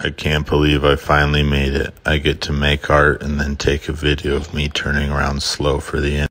I can't believe I finally made it. I get to make art and then take a video of me turning around slow for the end.